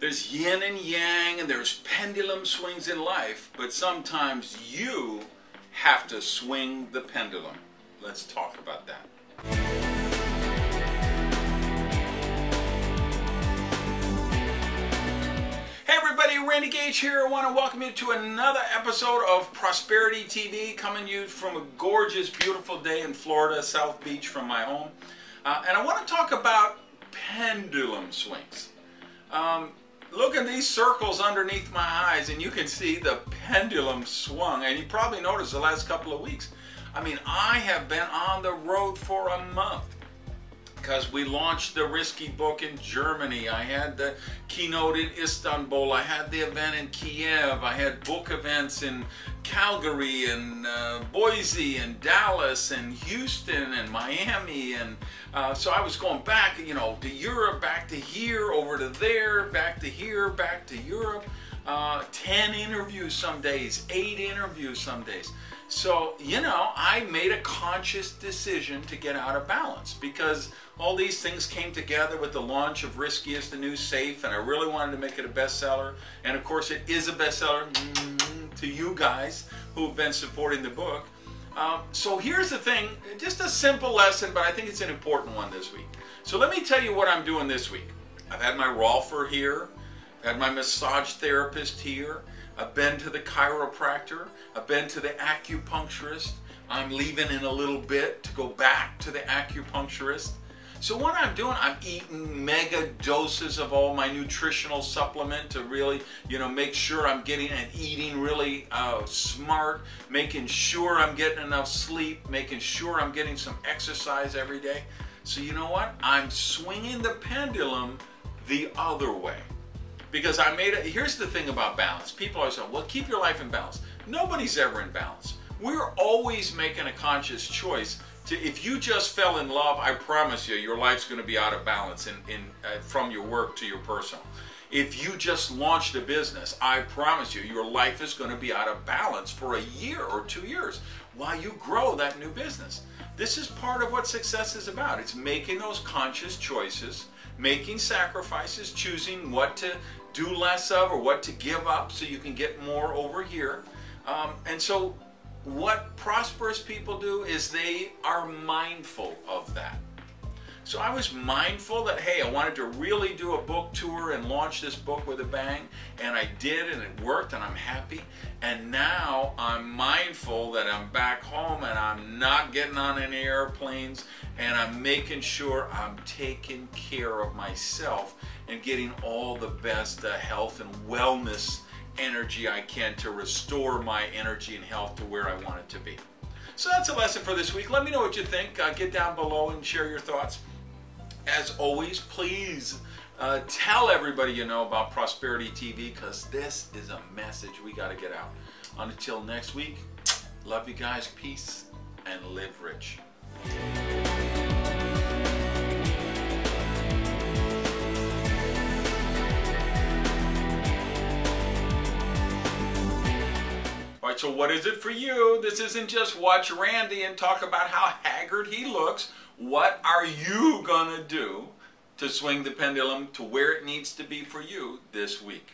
There's yin and yang, and there's pendulum swings in life, but sometimes you have to swing the pendulum. Let's talk about that. Hey everybody, Randy Gage here. I want to welcome you to another episode of Prosperity TV, coming to you from a gorgeous, beautiful day in Florida, South Beach from my home. Uh, and I want to talk about pendulum swings. Um, look at these circles underneath my eyes, and you can see the pendulum swung. And you probably noticed the last couple of weeks. I mean, I have been on the road for a month because we launched the Risky book in Germany. I had the keynote in Istanbul. I had the event in Kiev. I had book events in Calgary and uh, Boise and Dallas and Houston and Miami. And uh, so I was going back, you know, to Europe, back to here, over to there, back to here, back to Europe. Uh, 10 interviews some days, 8 interviews some days. So, you know, I made a conscious decision to get out of balance because all these things came together with the launch of Risky as the new safe, and I really wanted to make it a bestseller. And of course, it is a bestseller mm, to you guys who've been supporting the book. Um, so here's the thing just a simple lesson, but I think it's an important one this week. So let me tell you what I'm doing this week. I've had my Rolfer here, I've had my massage therapist here. I've been to the chiropractor. I've been to the acupuncturist. I'm leaving in a little bit to go back to the acupuncturist. So what I'm doing, I'm eating mega doses of all my nutritional supplement to really, you know, make sure I'm getting and eating really uh, smart, making sure I'm getting enough sleep, making sure I'm getting some exercise every day. So you know what? I'm swinging the pendulum the other way because I made it. Here's the thing about balance. People always say, well, keep your life in balance. Nobody's ever in balance. We're always making a conscious choice to, if you just fell in love, I promise you, your life's going to be out of balance in, in, uh, from your work to your personal. If you just launched a business, I promise you, your life is going to be out of balance for a year or two years while you grow that new business. This is part of what success is about. It's making those conscious choices, making sacrifices, choosing what to do less of or what to give up so you can get more over here. Um, and so, what prosperous people do is they are mindful of that. So I was mindful that, hey, I wanted to really do a book tour and launch this book with a bang, and I did, and it worked, and I'm happy. And now I'm mindful that I'm back home and I'm not getting on any airplanes, and I'm making sure I'm taking care of myself and getting all the best uh, health and wellness energy I can to restore my energy and health to where I want it to be. So that's a lesson for this week. Let me know what you think. Uh, get down below and share your thoughts. As always, please uh, tell everybody you know about Prosperity TV because this is a message we got to get out. Until next week, love you guys, peace, and live rich. So what is it for you? This isn't just watch Randy and talk about how haggard he looks. What are you going to do to swing the pendulum to where it needs to be for you this week?